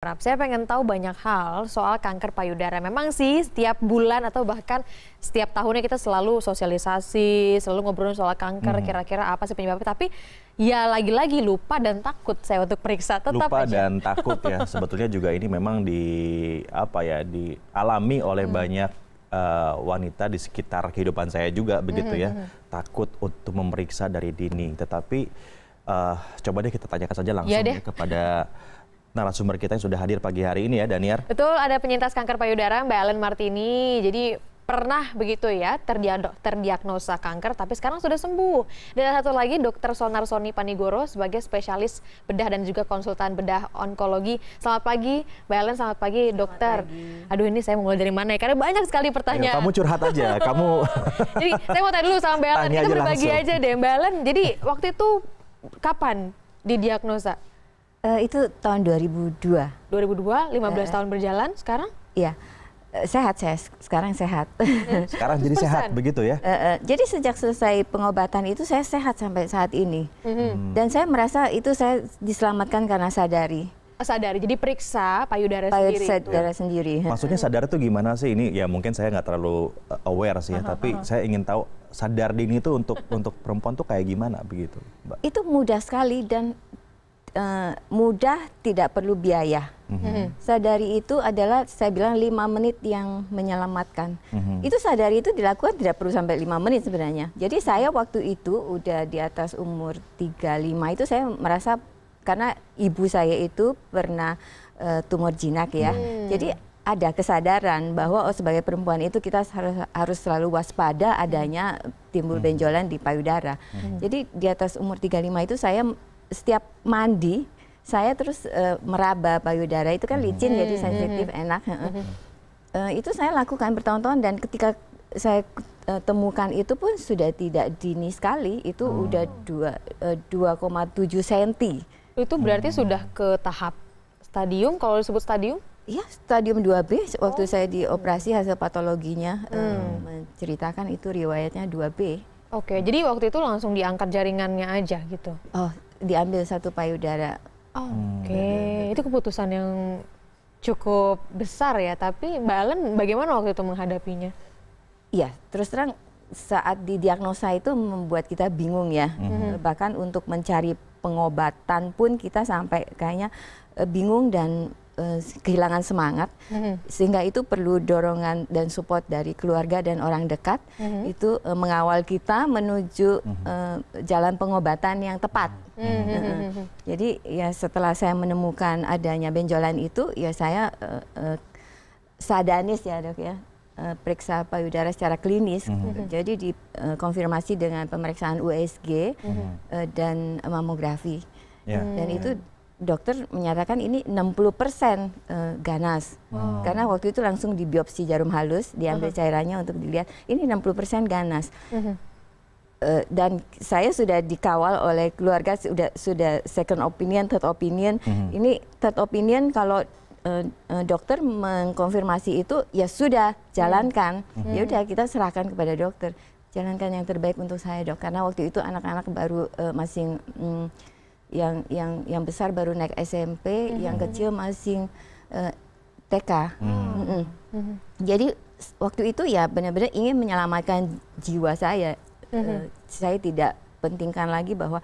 Saya pengen tahu banyak hal soal kanker payudara. Memang sih setiap bulan atau bahkan setiap tahunnya kita selalu sosialisasi, selalu ngobrol soal kanker, kira-kira apa sih penyebabnya. Tapi ya lagi-lagi lupa dan takut saya untuk periksa. Tetap lupa aja. dan takut ya sebetulnya juga ini memang di apa ya dialami oleh banyak eh, wanita di sekitar kehidupan saya juga begitu ya takut untuk memeriksa dari dini tetapi eh, coba deh kita tanyakan saja langsung deh. ya kepada narasumber kita yang sudah hadir pagi hari ini ya Daniar Betul, ada penyintas kanker payudara Mbak Ellen Martini. Jadi pernah begitu ya terdiagnosa kanker tapi sekarang sudah sembuh. Dan ada satu lagi Dr. Sonar Soni Panigoro sebagai spesialis bedah dan juga konsultan bedah onkologi. Selamat pagi Mbak Ellen, selamat pagi dokter. Aduh ini saya mau mulai dari mana ya? Karena banyak sekali Ayo, pertanyaan. kamu curhat aja kamu jadi saya mau tanya dulu sama Mbak Ellen. Tanya Kita aja berbagi langsung. aja deh Mbak Ellen. Jadi waktu itu kapan didiagnosa? Eh, itu tahun 2002. 2002, 15 Eh. tahun berjalan. Sekarang? Iya. Eh, sehat saya sek- sekarang sehat. sekarang jadi sehat 100%. begitu ya Eh, eh, jadi sejak selesai pengobatan itu saya sehat sampai saat ini. Mhm. Dan saya merasa itu saya diselamatkan karena sadari. sadari. Jadi periksa payudara Payudara sendiri. saudara sendiri. maksudnya sadar itu gimana sih ini ya mungkin saya nggak terlalu uh, aware sih ya tapi saya ingin tahu sadar dini itu untuk untuk perempuan tuh kayak gimana begitu Mbak Itu mudah sekali dan eh, mudah tidak perlu biaya. Mhm. Sadari itu adalah saya bilang lima menit yang menyelamatkan. Mhm. Itu sadari itu dilakukan tidak perlu sampai lima menit sebenarnya. Jadi saya waktu itu udah di atas umur 35 itu saya merasa karena ibu saya itu pernah eh, tumor jinak ya. Jadi ada kesadaran bahwa oh sebagai perempuan itu kita harus harus selalu waspada adanya timbul benjolan di payudara. Jadi di atas umur 35 itu saya setiap mandi saya terus eh, meraba payudara itu kan licin jadi sensitif enak. heeh. Eh, itu saya lakukan bertahun-tahun dan ketika saya eh, temukan itu pun sudah tidak dini sekali itu udah dua eh, 2,7 cm. Itu berarti sudah ke tahap stadium. Kalau disebut stadium, Iya, stadium 2B waktu saya dioperasi hasil patologinya eh, menceritakan itu riwayatnya 2B. oke. Jadi waktu itu langsung diangkat jaringannya aja gitu. Oh, diambil satu payudara. Oke, itu keputusan yang cukup besar ya. Tapi Mbak Ellen bagaimana waktu itu menghadapinya? Iya, terus terang saat didiagnosa itu membuat kita bingung ya. Bahkan untuk mencari pengobatan pun kita sampai kayaknya eh, bingung dan eh, kehilangan semangat. Sehingga itu perlu dorongan dan support dari keluarga dan orang dekat. Itu eh, mengawal kita menuju eh, jalan pengobatan yang tepat. Heeh. Jadi ya setelah saya menemukan adanya benjolan itu, ya saya eh, eh, sadanis ya dok ya periksa payudara secara klinis. Jadi dikonfirmasi dengan pemeriksaan USG eh, dan mamografi. Ya. Dan itu dokter menyatakan ini 60% eh, ganas. Karena waktu itu langsung dibiopsi jarum halus, diambil cairannya untuk dilihat ini 60% ganas. Eh, dan saya sudah dikawal oleh keluarga sudah sudah second opinion, third opinion. Ini third opinion kalau eh, eh, dokter mengkonfirmasi itu ya sudah jalankan. Ya udah kita serahkan kepada dokter. Jalankan yang terbaik untuk saya dok. Karena waktu itu anak-anak baru eh, masih mm, yang yang yang besar baru naik SMP, yang kecil masih eh, TK. Mm-mm. Jadi s- waktu itu ya benar-benar ingin menyelamatkan jiwa saya. Eh, saya tidak pentingkan lagi bahwa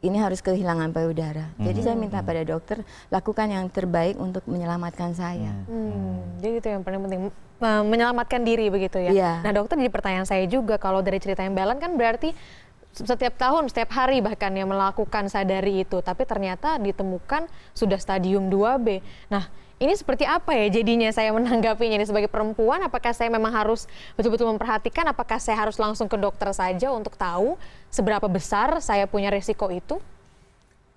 ini harus kehilangan payudara. Jadi saya minta pada dokter lakukan yang terbaik untuk menyelamatkan saya. Hmm, jadi itu yang paling penting menyelamatkan diri begitu ya. Iya. Nah dokter jadi pertanyaan saya juga kalau dari cerita yang Belen kan berarti setiap tahun, setiap hari bahkan yang melakukan sadari itu, tapi ternyata ditemukan sudah stadium 2B. Nah ini seperti apa ya jadinya saya menanggapinya ini sebagai perempuan? Apakah saya memang harus betul-betul memperhatikan? Apakah saya harus langsung ke dokter saja untuk tahu seberapa besar saya punya resiko itu?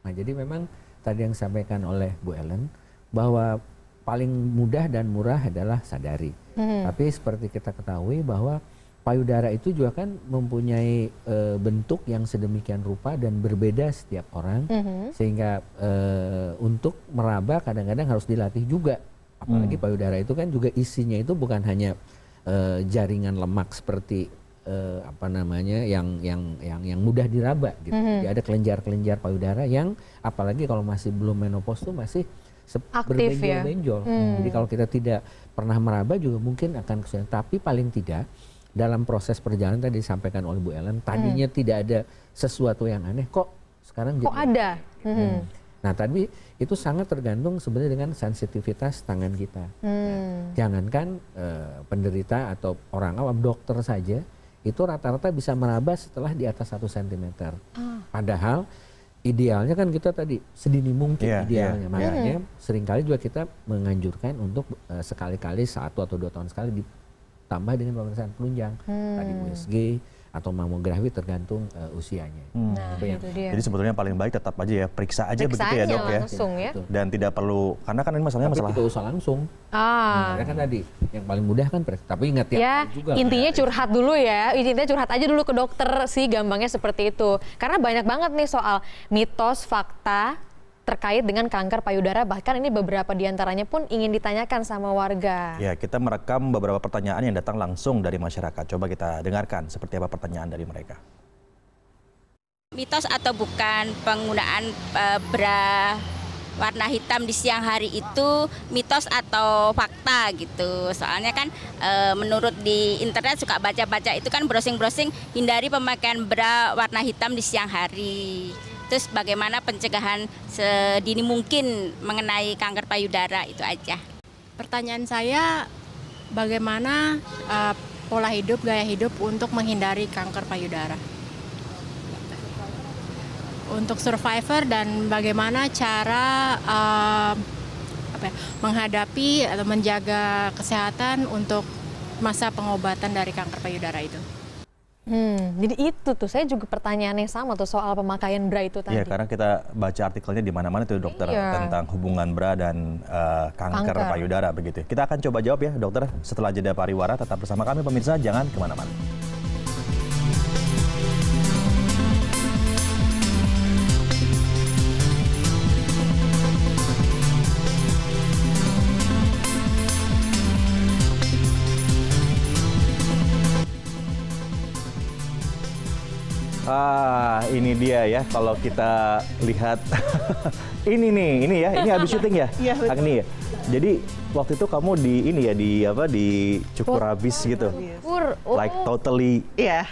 Nah, jadi memang tadi yang disampaikan oleh Bu Ellen bahwa paling mudah dan murah adalah sadari. Tapi seperti kita ketahui bahwa payudara itu juga kan mempunyai eh, bentuk yang sedemikian rupa dan berbeda setiap orang sehingga eh, untuk meraba kadang-kadang harus dilatih juga. Apalagi payudara itu kan juga isinya itu bukan hanya eh, jaringan lemak seperti eh, apa namanya yang yang yang yang mudah diraba gitu. Jadi ada kelenjar-kelenjar payudara yang apalagi kalau masih belum menopause tuh masih sep- Aktif ya. berbenjol-benjol. Jadi kalau kita tidak pernah meraba juga mungkin akan kesulitan. Tapi paling tidak dalam proses perjalanan tadi disampaikan oleh Bu Ellen, tadinya tidak ada sesuatu yang aneh, kok sekarang Kok jadi ada? Mhm. Nah, tapi itu sangat tergantung sebenarnya dengan sensitivitas tangan kita. Hmm. Jangankan eh, penderita atau orang awam, dokter saja itu rata-rata bisa meraba setelah di atas satu cm. Ah. Padahal idealnya kan kita tadi sedini mungkin Iya, idealnya. iya, Makanya sering kali juga kita menganjurkan untuk eh, sekali-kali satu atau dua tahun sekali ditambah dengan pemeriksaan penunjang, tadi Hmm. USG atau mamografi tergantung eh, usianya. Nah, Itu yang- itu dia. Jadi sebetulnya paling baik tetap aja ya periksa aja Periksa begitu ya aja dok ya. langsung ya. Dan tidak perlu karena kan ini masalahnya Tapi masalah tidak usah langsung. Ah. Karena kan tadi yang paling mudah kan periksa. Tapi ingat ya, Ya, juga. intinya curhat dulu ya. Intinya curhat aja dulu ke dokter sih, gampangnya seperti itu. Karena banyak banget nih soal mitos, fakta terkait dengan kanker payudara. Bahkan ini beberapa di antaranya pun ingin ditanyakan sama warga. Ya, kita merekam beberapa pertanyaan yang datang langsung dari masyarakat. Coba kita dengarkan seperti apa pertanyaan dari mereka. mitos atau bukan penggunaan eh, bra warna hitam di siang hari itu mitos atau fakta gitu soalnya kan eh, menurut di internet suka baca-baca itu kan browsing-browsing hindari pemakaian bra warna hitam di siang hari terus bagaimana pencegahan sedini mungkin mengenai kanker payudara itu aja Pertanyaan saya, bagaimana uh, pola hidup, gaya hidup untuk menghindari kanker payudara? Untuk survivor dan bagaimana cara uh, apa ya, menghadapi atau menjaga kesehatan untuk masa pengobatan dari kanker payudara itu? Hmm, jadi itu tuh saya juga pertanyaannya sama tuh soal pemakaian bra itu tadi. Iya, karena kita baca artikelnya di mana-mana tuh dokter Iya. tentang hubungan bra dan eh, kanker, Kanker. payudara begitu. Kita akan coba jawab ya dokter setelah jeda pariwara. Tetap bersama kami pemirsa, jangan ke mana-mana. Ah, ini dia ya kalau kita lihat ini nih, ini ya, ini habis syuting ya, Iya, betul. Agni ya. Jadi waktu itu kamu di ini ya di apa di cukur habis gitu, Pur, oh. like totally Iya.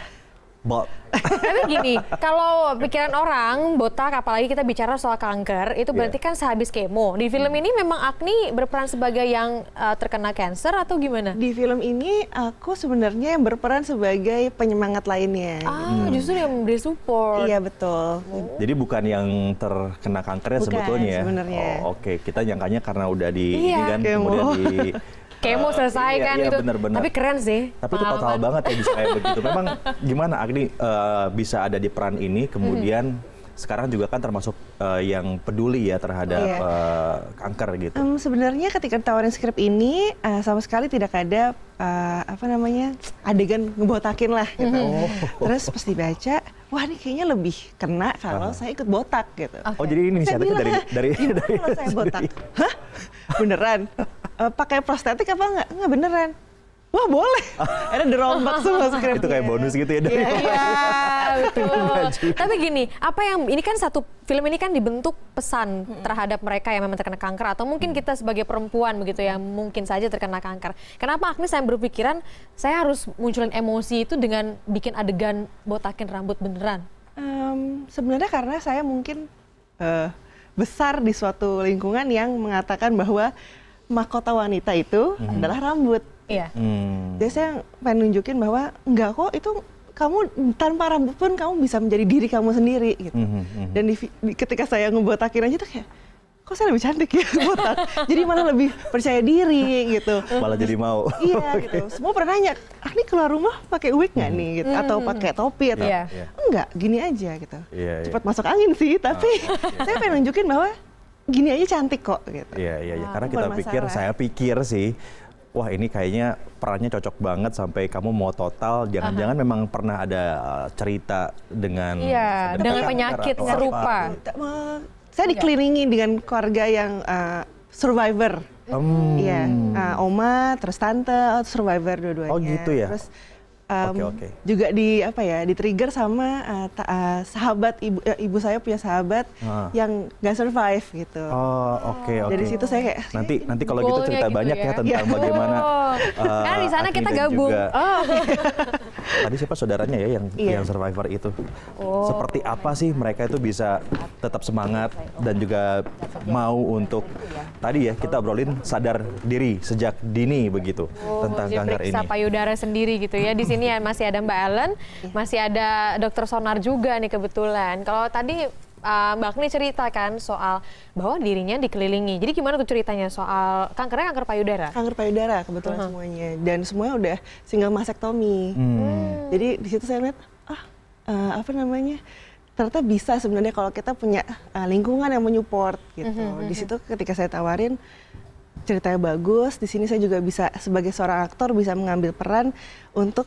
bald. Tapi gini, kalau pikiran orang botak, apalagi kita bicara soal kanker, itu berarti Iya. kan sehabis kemo. Di film ini memang Agni berperan sebagai yang uh, terkena cancer atau gimana? Di film ini aku sebenarnya yang berperan sebagai penyemangat lainnya. Ah, justru yang memberi support. Iya betul. Jadi bukan yang terkena kankernya Bukan, sebetulnya ya. sebenarnya. Oh, Oke, kita nyangkanya karena udah di ini Iya. kan, Kemo. kemudian di Kemo eh, selesai iya, kan iya, gitu. bener-bener. Tapi keren sih. Tapi itu total banget ya bisa kayak begitu. Memang gimana Agni eh, bisa ada di peran ini, kemudian sekarang juga kan termasuk eh, yang peduli ya terhadap Iya. eh, kanker gitu. Em, sebenarnya ketika ditawarin skrip ini eh, sama sekali tidak ada eh, apa namanya adegan ngebotakin lah gitu. Terus pas dibaca, wah ini kayaknya lebih kena kalau saya ikut botak gitu. Oh jadi ini inisiatifnya dari dari gimana dari kalau saya botak? Hah? Beneran? Eh, pakai prostetik apa enggak? Enggak beneran. Wah boleh. Ada dirombak semua skripnya. Itu kayak bonus gitu ya dari Iya, Iya, betul. Tapi gini, apa yang ini kan satu film ini kan dibentuk pesan terhadap mereka yang memang terkena kanker atau mungkin kita sebagai perempuan begitu ya mungkin saja terkena kanker. Kenapa Agnes saya berpikiran saya harus munculin emosi itu dengan bikin adegan botakin rambut beneran? Em, sebenarnya karena saya mungkin eh, besar di suatu lingkungan yang mengatakan bahwa mahkota wanita itu adalah rambut. Iya. Hmm. Jadi saya pengen nunjukin bahwa enggak kok itu kamu tanpa rambut pun kamu bisa menjadi diri kamu sendiri gitu. Mhm, mhm. Dan di, di- ketika saya ngebotakin aja tuh kayak kok saya lebih cantik ya botak. Jadi malah lebih percaya diri gitu. Malah jadi mau. iya gitu. Semua pernah nanya, ah ini keluar rumah pakai wig nggak nih gitu atau pakai topi atau Iya. Iya. enggak, gini aja gitu. Iya, iya. Cepat masuk angin sih, tapi saya pengen nunjukin bahwa gini aja cantik kok gitu. Iya iya iya. Karena kita pikir, saya pikir sih, wah ini kayaknya perannya cocok banget sampai kamu mau total. Jangan-jangan memang pernah ada uh, cerita dengan Iya, dengan penyakit serupa. Saya dikelilingi dengan keluarga yang uh, survivor. Hmm. Iya, uh, oma, terus tante, oh, survivor dua-duanya. Oh, gitu ya? Terus um, Oke, oke. juga di apa ya di trigger sama uh, ta- uh, sahabat ibu eh, ibu saya punya sahabat Ah. yang nggak survive gitu. Oh, oke oke. Dari situ saya kayak nanti nanti kalau gitu cerita gitu banyak ya, ya. tentang bagaimana Oh. eh, Kan di sana kita gabung. juga- Oh. Tadi siapa saudaranya ya yang Iya. yang survivor itu? Oh. Seperti apa sih mereka itu bisa tetap semangat dan juga mau untuk tadi ya kita obrolin sadar diri sejak dini begitu tentang Jadi kanker ini. payudara sendiri gitu ya. Di sini ya masih ada Mbak Ellen, masih ada Dokter Sonar juga nih kebetulan. Kalau tadi uh, Mbak Agni cerita kan soal bahwa dirinya dikelilingi. Jadi gimana tuh ceritanya soal kankernya kanker payudara? Kanker payudara kebetulan semuanya dan semuanya udah single mastectomy. Hmm. Jadi di situ saya lihat ah eh, apa namanya ternyata bisa sebenarnya kalau kita punya eh, lingkungan yang menyupport gitu. Di situ ketika saya tawarin ceritanya bagus, di sini saya juga bisa sebagai seorang aktor bisa mengambil peran untuk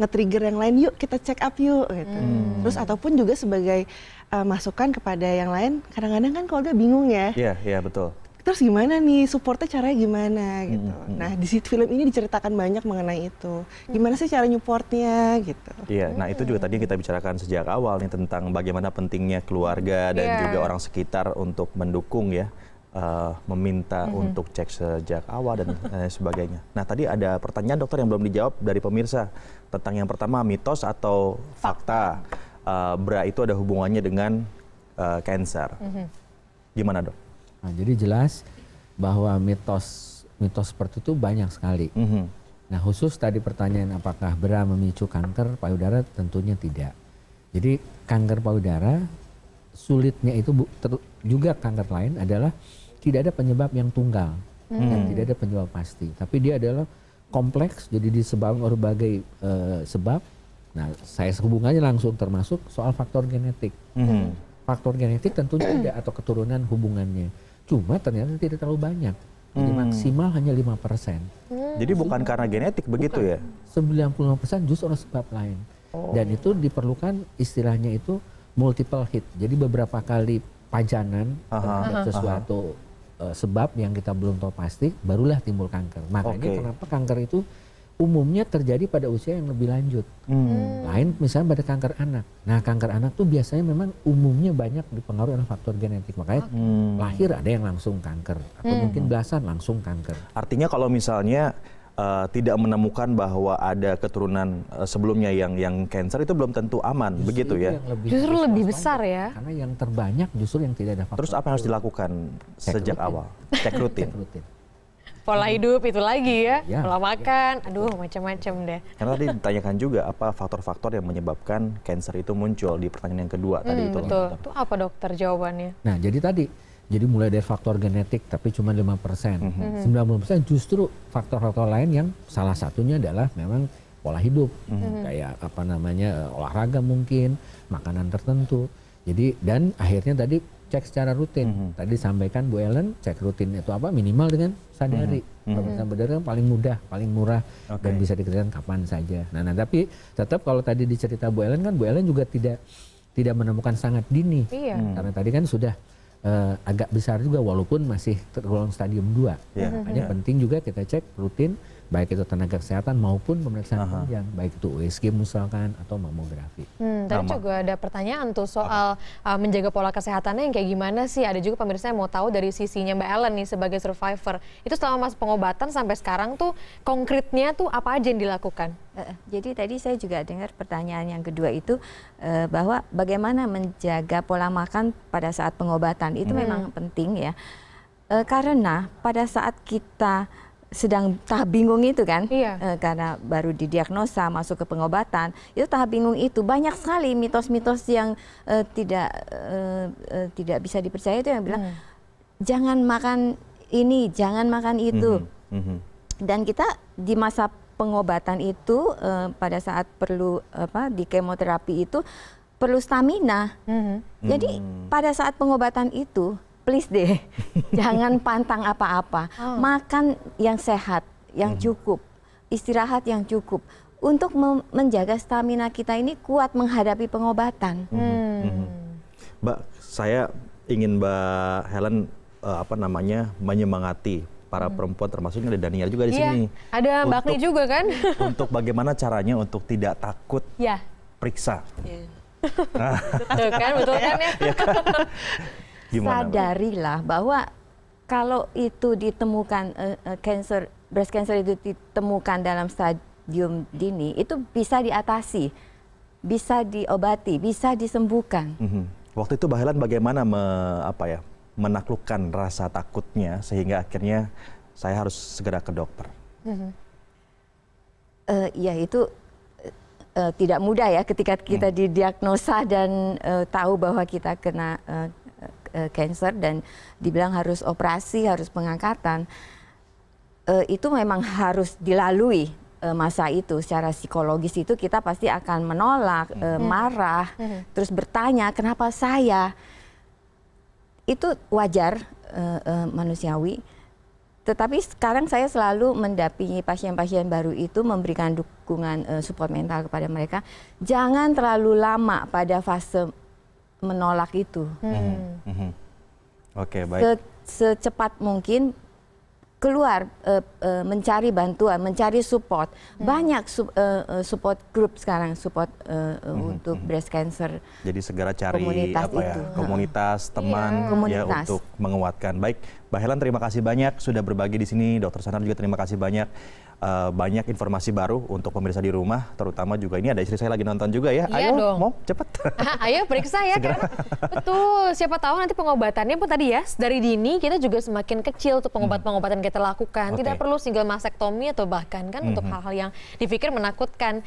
nge-trigger yang lain, yuk kita check up yuk gitu. Terus ataupun juga sebagai eh, masukan kepada yang lain, kadang-kadang kan keluarga bingung ya Iya, iya betul. terus gimana nih supportnya caranya gimana gitu. Nah di situ film ini diceritakan banyak mengenai itu. Gimana sih cara supportnya gitu. Iya, nah itu juga tadi yang kita bicarakan sejak awal nih tentang bagaimana pentingnya keluarga dan Iya. juga orang sekitar untuk mendukung ya, eh, meminta untuk cek sejak awal dan lain sebagainya. Nah tadi ada pertanyaan dokter yang belum dijawab dari pemirsa tentang yang pertama mitos atau fakta eh, bra itu ada hubungannya dengan eh, cancer. Gimana dok? Nah, jadi jelas bahwa mitos mitos seperti itu banyak sekali. Mhm. Nah khusus tadi pertanyaan apakah bera memicu kanker payudara tentunya tidak. Jadi kanker payudara sulitnya itu bu- ter- juga kanker lain adalah tidak ada penyebab yang tunggal dan tidak ada penyebab pasti. Tapi dia adalah kompleks jadi disebabkan oleh berbagai eh, sebab. Nah saya hubungannya langsung termasuk soal faktor genetik. Mhm. Faktor genetik tentunya ada atau keturunan hubungannya. Cuma ternyata tidak terlalu banyak. Jadi maksimal hanya 5%. Jadi bukan karena genetik begitu ya? 95% justru oleh sebab lain. Dan itu diperlukan istilahnya itu multiple hit. Jadi beberapa kali pajanan Aha, terhadap sesuatu eh, sebab yang kita belum tahu pasti, barulah timbul kanker. Makanya Oke. kenapa kanker itu umumnya terjadi pada usia yang lebih lanjut. Hmm. Lain misalnya pada kanker anak. Nah kanker anak tuh biasanya memang umumnya banyak dipengaruhi oleh faktor genetik. Makanya Hmm. lahir ada yang langsung kanker atau mungkin belasan langsung kanker. Artinya kalau misalnya eh, tidak menemukan bahwa ada keturunan eh, sebelumnya yang yang cancer itu belum tentu aman, begitu Justru ya? itu yang lebih Justru lebih besar ya. Karena yang terbanyak justru yang tidak ada faktor. Terus apa yang harus dilakukan Cek sejak rutin. awal? Cek rutin. Cek rutin. Pola hidup itu lagi ya, Ya. pola makan, aduh macam-macam deh. Karena tadi ditanyakan juga apa faktor-faktor yang menyebabkan cancer itu muncul di pertanyaan yang kedua tadi Hmm, itu. betul. Itu apa dokter jawabannya? Nah, jadi tadi jadi mulai dari faktor genetik tapi cuma 5%. Mhm. 90% justru faktor-faktor lain yang salah satunya adalah memang pola hidup. Kayak apa namanya eh, olahraga mungkin, makanan tertentu. Jadi dan akhirnya tadi cek secara rutin. Mhm. Tadi sampaikan Bu Ellen, cek rutin itu apa? Minimal dengan sadari. Pemeriksaan payudara kan paling mudah, paling murah Oke. dan bisa dikerjakan kapan saja. Nah, nah, tapi tetap kalau tadi dicerita Bu Ellen kan Bu Ellen juga tidak tidak menemukan sangat dini. Iya. Karena tadi kan sudah eh, agak besar juga walaupun masih tergolong stadium 2. Iya, Makanya iya. penting juga kita cek rutin baik itu tenaga kesehatan maupun pemeriksaan panjang, baik itu USG misalkan atau mamografi. Hmm, tadi Sama. juga ada pertanyaan tuh soal uh, menjaga pola kesehatannya yang kayak gimana sih? Ada juga pemirsa yang mau tahu dari sisinya Mbak Ellen nih sebagai survivor. Itu selama masa pengobatan sampai sekarang tuh konkretnya tuh apa aja yang dilakukan? Eh, Jadi tadi saya juga dengar pertanyaan yang kedua itu eh, bahwa bagaimana menjaga pola makan pada saat pengobatan itu memang penting ya. Eh, karena pada saat kita sedang tahap bingung itu kan, Iya. eh, karena baru didiagnosa masuk ke pengobatan, itu tahap bingung itu banyak sekali mitos-mitos yang eh, tidak eh, eh, tidak bisa dipercaya itu yang bilang jangan makan ini, jangan makan itu Mhm, mhm. dan kita di masa pengobatan itu eh, pada saat perlu apa di kemoterapi itu perlu stamina. Jadi pada saat pengobatan itu please deh jangan pantang apa-apa. Makan yang sehat, yang cukup, istirahat yang cukup untuk menjaga stamina kita ini kuat menghadapi pengobatan. Mhm. Mbak, saya ingin Mbak Helen eh, apa namanya menyemangati para perempuan termasuk ini ada Daniel juga di Iya, sini. ada Mbak Untuk- juga kan? Untuk bagaimana caranya untuk tidak takut ya, periksa. tuh kan, betul kan ya? Gimana? Sadarilah bahwa kalau itu ditemukan eh, eh, cancer breast cancer itu ditemukan dalam stadium dini itu bisa diatasi, bisa diobati, bisa disembuhkan. Mhm. Waktu itu Mbak Helen bagaimana me- apa ya, menaklukkan rasa takutnya sehingga akhirnya saya harus segera ke dokter. Eh, ya itu eh, tidak mudah ya ketika kita didiagnosa dan eh, tahu bahwa kita kena eh, eh, cancer dan dibilang harus operasi, harus pengangkatan. Eh, itu memang harus dilalui eh, masa itu secara psikologis itu kita pasti akan menolak, eh, marah, terus bertanya kenapa saya. Itu wajar eh, eh, manusiawi. Tetapi sekarang saya selalu mendampingi pasien-pasien baru itu memberikan dukungan support mental kepada mereka. Jangan terlalu lama pada fase menolak itu. Mhm. Oke, baik. Se- secepat mungkin keluar eh, eh, mencari bantuan, mencari support. Banyak su- eh, support group sekarang support eh, eh, untuk breast cancer. Jadi segera cari Komunitas apa ya, itu. komunitas, teman ya Komunitas. untuk menguatkan. Baik, Mbak Helen terima kasih banyak sudah berbagi di sini. Dokter Sanar juga terima kasih banyak. Eh, banyak informasi baru untuk pemirsa di rumah, terutama juga ini ada istri saya lagi nonton juga ya. Iya Ayo, dong. mau cepet. Ah, Ayo periksa ya karena betul siapa tahu nanti pengobatannya pun tadi ya dari dini kita juga semakin kecil tuh pengobat-pengobatan kita lakukan Oke. tidak perlu single mastektomi atau bahkan kan untuk hal-hal yang dipikir menakutkan